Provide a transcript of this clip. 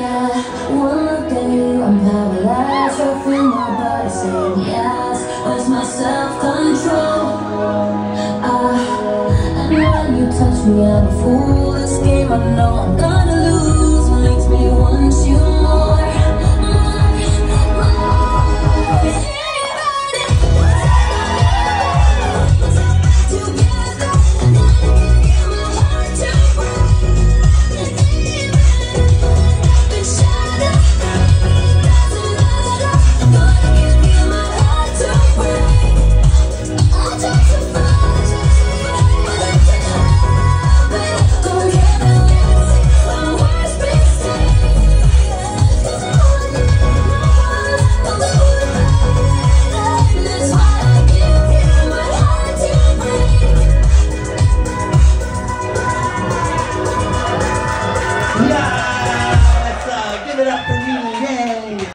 One look at you, I'm paralyzed Feel free, my body saying yes Where's my self-control? Ah, and when you touch me, I'm a fool This game, I know I'm gone